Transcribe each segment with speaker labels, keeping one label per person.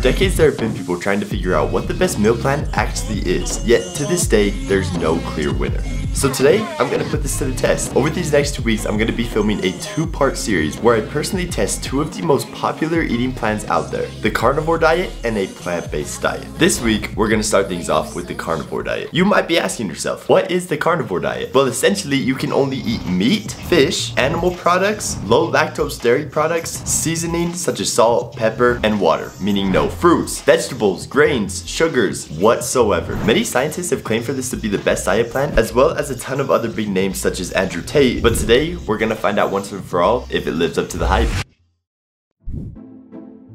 Speaker 1: decades, there have been people trying to figure out what the best meal plan actually is, yet to this day, there's no clear winner. So today, I'm gonna put this to the test. Over these next two weeks, I'm gonna be filming a two-part series where I personally test two of the most popular eating plans out there, the carnivore diet and a plant-based diet. This week, we're gonna start things off with the carnivore diet. You might be asking yourself, what is the carnivore diet? Well, essentially, you can only eat meat, fish, animal products, low lactose dairy products, seasoning such as salt, pepper, and water, meaning no fruits, vegetables, grains, sugars, whatsoever. Many scientists have claimed for this to be the best diet plan, as well as a ton of other big names such as Andrew Tate, but today we're gonna find out once and for all if it lives up to the hype.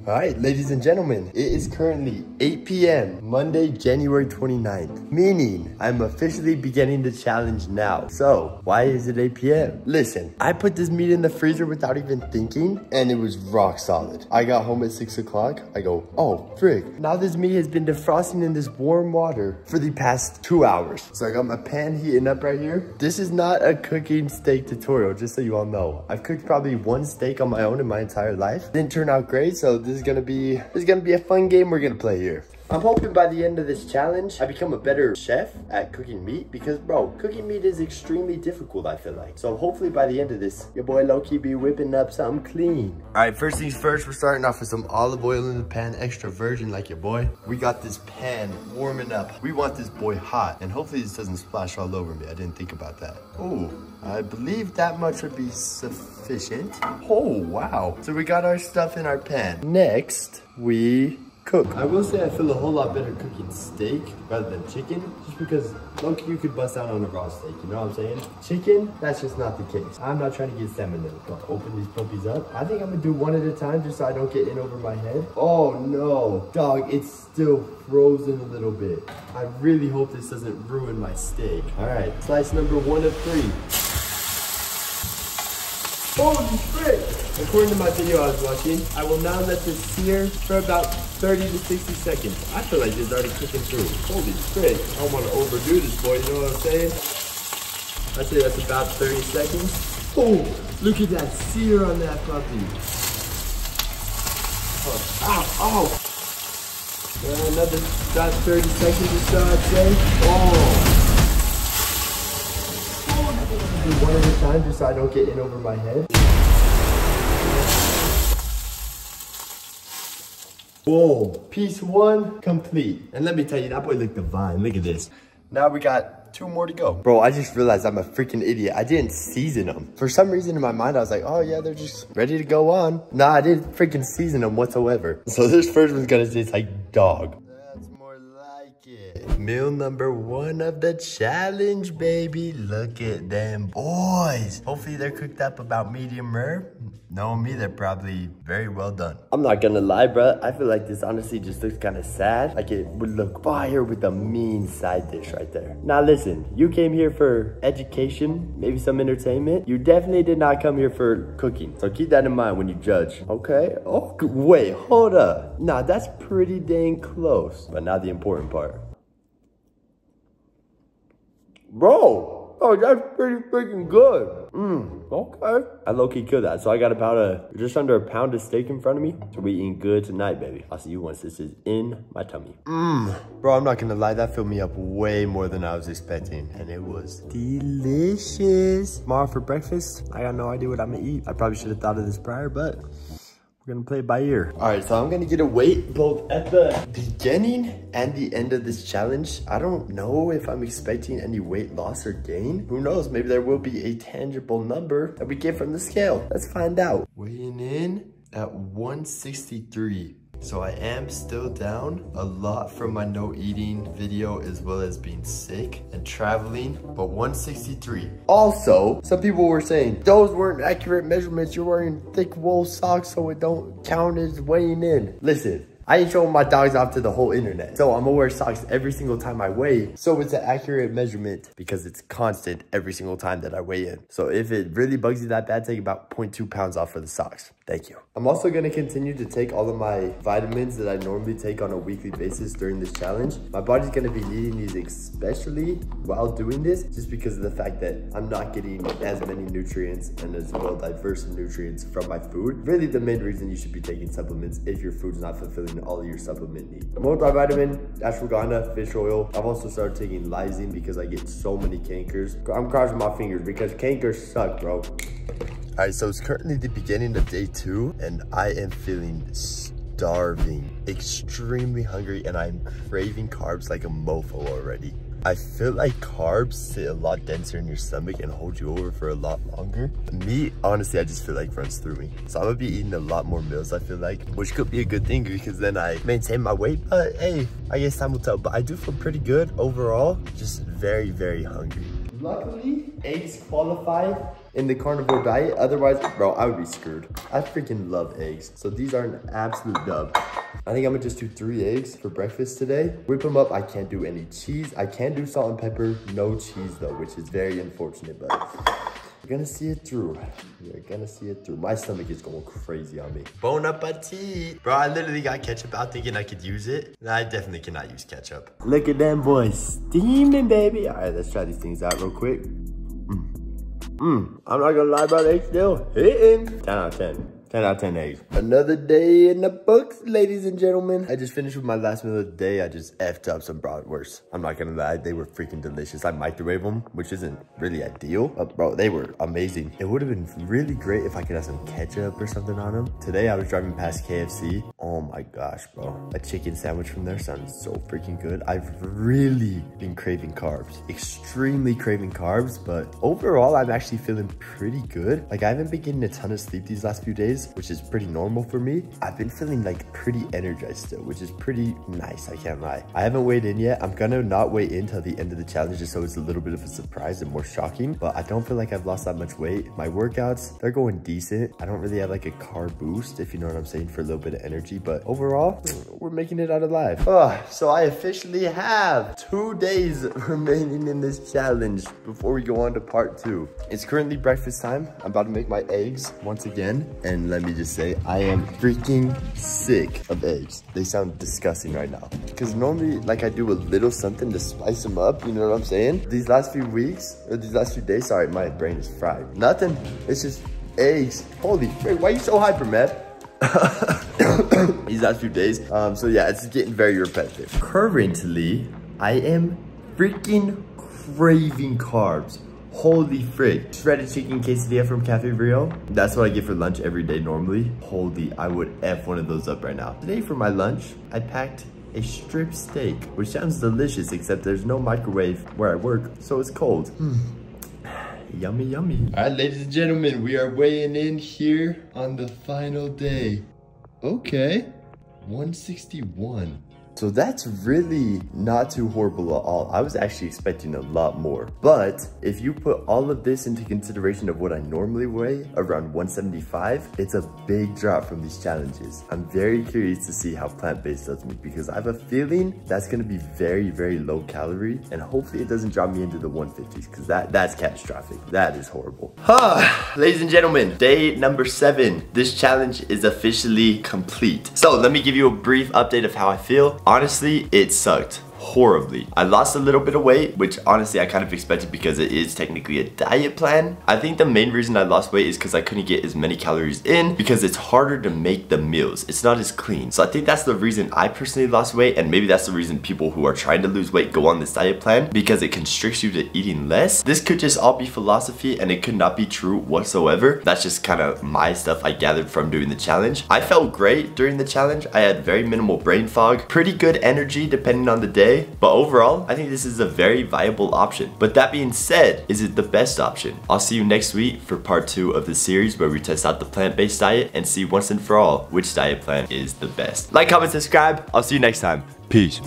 Speaker 1: Alright, ladies and gentlemen, it is currently 8 p.m. Monday, January 29th, meaning I'm officially beginning the challenge now. So, why is it 8 p.m.? Listen, I put this meat in the freezer without even thinking, and it was rock solid. I got home at 6 o'clock, I go, oh, frick. Now this meat has been defrosting in this warm water for the past two hours. So I got my pan heating up right here. This is not a cooking steak tutorial, just so you all know. I've cooked probably one steak on my own in my entire life. Didn't turn out great, so this is gonna be this is gonna be a fun game we're gonna play here. I'm hoping by the end of this challenge, I become a better chef at cooking meat because bro, cooking meat is extremely difficult, I feel like. So hopefully by the end of this, your boy Loki be whipping up something clean. All right, first things first, we're starting off with some olive oil in the pan, extra virgin like your boy. We got this pan warming up. We want this boy hot and hopefully this doesn't splash all over me. I didn't think about that. Oh, I believe that much would be sufficient. Oh, wow. So we got our stuff in our pan. Next, we cook. I will say I feel a whole lot better cooking steak rather than chicken, just because look, you could bust out on a raw steak, you know what I'm saying? Chicken, that's just not the case. I'm not trying to get salmonella. Gonna open these puppies up. I think I'm gonna do one at a time just so I don't get in over my head. Oh no, dog, it's still frozen a little bit. I really hope this doesn't ruin my steak. All right, slice number one of three. Holy frick! According to my video I was watching, I will now let this sear for about 30 to 60 seconds. I feel like it's already cooking through. Holy shit, I don't want to overdo this, boy. You know what I'm saying? I say that's about 30 seconds. Oh, look at that sear on that puppy. Oh, ow, ow. Uh, another about 30 seconds or so, I'd say. Oh. Do one at a time just so I don't get in over my head. Boom. Piece one complete. And let me tell you, that boy looked divine. Look at this. Now we got two more to go. Bro, I just realized I'm a freaking idiot. I didn't season them. For some reason in my mind, I was like, oh yeah, they're just ready to go on. Nah, I didn't freaking season them whatsoever. So this first one's gonna taste like dog. Meal number one of the challenge, baby. Look at them boys. Hopefully they're cooked up about medium rare. Knowing me, they're probably very well done. I'm not gonna lie, bro. I feel like this honestly just looks kind of sad. Like it would look fire with a mean side dish right there. Now listen, you came here for education, maybe some entertainment. You definitely did not come here for cooking. So keep that in mind when you judge. Okay? Oh, wait, hold up. Nah, that's pretty dang close. But now the important part. Bro, Oh, that's pretty freaking good. Mmm, okay. I low-key killed that. So I got about a, just under a pound of steak in front of me. So we eating good tonight, baby. I'll see you once this is in my tummy. Mmm. Bro, I'm not gonna lie. That filled me up way more than I was expecting. And it was delicious. Tomorrow for breakfast, I got no idea what I'm gonna eat. I probably should have thought of this prior, but we're gonna play it by ear. All right, so I'm gonna get a weight both at the beginning and the end of this challenge. I don't know if I'm expecting any weight loss or gain. Who knows, maybe there will be a tangible number that we get from the scale. Let's find out. Weighing in at 163. So I am still down a lot from my no eating video as well as being sick and traveling, but 163. Also, some people were saying those weren't accurate measurements. You're wearing thick wool socks so it don't count as weighing in. Listen, I ain't showing my dogs off to the whole internet. So I'm gonna wear socks every single time I weigh. So it's an accurate measurement because it's constant every single time that I weigh in. So if it really bugs you that bad, take about 0.2 pounds off for the socks. Thank you. I'm also gonna continue to take all of my vitamins that I normally take on a weekly basis during this challenge. My body's gonna be needing these especially while doing this, just because of the fact that I'm not getting as many nutrients and as well diverse nutrients from my food. Really the main reason you should be taking supplements if your food's not fulfilling all your supplement needs. Multivitamin, ashwagandha, fish oil. I've also started taking lysine because I get so many cankers. I'm crossing my fingers because cankers suck, bro. All right, so it's currently the beginning of day two, and I am feeling starving, extremely hungry, and I'm craving carbs like a mofo already. I feel like carbs sit a lot denser in your stomach and hold you over for a lot longer. Meat, honestly, I just feel like runs through me. So I'm gonna be eating a lot more meals, I feel like, which could be a good thing because then I maintain my weight. But hey, I guess time will tell. But I do feel pretty good overall, just very, very hungry. Luckily, eggs qualify in the carnivore diet. Otherwise, bro, I would be screwed. I freaking love eggs. So these are an absolute dub. I think I'm gonna just do three eggs for breakfast today. Whip them up, I can't do any cheese. I can do salt and pepper, no cheese though, which is very unfortunate, but we're gonna see it through. We're gonna see it through. My stomach is going crazy on me. Bon appetit. Bro, I literally got ketchup out thinking I could use it. I definitely cannot use ketchup. Look at them boys steaming, baby. All right, let's try these things out real quick. Mmm. Mmm. I'm not gonna lie, bro, they still hitting. 10 out of 10. 10 out of 10 eggs. Another day in the books, ladies and gentlemen. I just finished with my last meal of the day. I just effed up some bratwurst. I'm not gonna lie, they were freaking delicious. I microwave them, which isn't really ideal, but bro, they were amazing. It would have been really great if I could have some ketchup or something on them. Today, I was driving past KFC. Oh my gosh, bro. A chicken sandwich from there sounds so freaking good. I've really been craving carbs, extremely craving carbs, but overall, I'm actually feeling pretty good. Like I haven't been getting a ton of sleep these last few days, which is pretty normal for me, I've been feeling like pretty energized still, which is pretty nice, I can't lie. I haven't weighed in yet. I'm gonna not weigh in till the end of the challenge just so it's a little bit of a surprise and more shocking, but I don't feel like I've lost that much weight. My workouts, they're going decent. I don't really have like a carb boost, if you know what I'm saying, for a little bit of energy, but overall, we're making it out alive. Oh, so I officially have two days remaining in this challenge before we go on to part two. It's currently breakfast time. I'm about to make my eggs once again, and let me just say, I am freaking sick of eggs. They sound disgusting right now. Because normally, like I do a little something to spice them up, you know what I'm saying? These last few weeks, or these last few days, sorry, my brain is fried. Nothing, it's just eggs. Holy frick, why are you so hyper, man? these last few days. Um, so yeah, it's getting very repetitive. Currently, I am freaking craving carbs. Holy frick. Shredded chicken quesadilla from Cafe Rio. That's what I get for lunch every day normally. Holy, I would F one of those up right now. Today for my lunch, I packed a strip steak, which sounds delicious, except there's no microwave where I work, so it's cold. Hmm. yummy, yummy. All right, ladies and gentlemen, we are weighing in here on the final day. Okay, 161. So that's really not too horrible at all. I was actually expecting a lot more. But if you put all of this into consideration of what I normally weigh, around 175, it's a big drop from these challenges. I'm very curious to see how plant-based does me because I have a feeling that's gonna be very, very low calorie and hopefully it doesn't drop me into the 150s because that, that's catastrophic. That is horrible. Huh. Ladies and gentlemen, day number seven. This challenge is officially complete. So let me give you a brief update of how I feel. Honestly, it sucked horribly. I lost a little bit of weight, which honestly I kind of expected because it is technically a diet plan. I think the main reason I lost weight is because I couldn't get as many calories in because it's harder to make the meals. It's not as clean. So I think that's the reason I personally lost weight and maybe that's the reason people who are trying to lose weight go on this diet plan because it constricts you to eating less. This could just all be philosophy and it could not be true whatsoever. That's just kind of my stuff I gathered from doing the challenge. I felt great during the challenge. I had very minimal brain fog, pretty good energy depending on the day but overall, I think this is a very viable option. But that being said, is it the best option? I'll see you next week for part two of the series where we test out the plant-based diet and see once and for all which diet plan is the best. Like, comment, subscribe. I'll see you next time. Peace.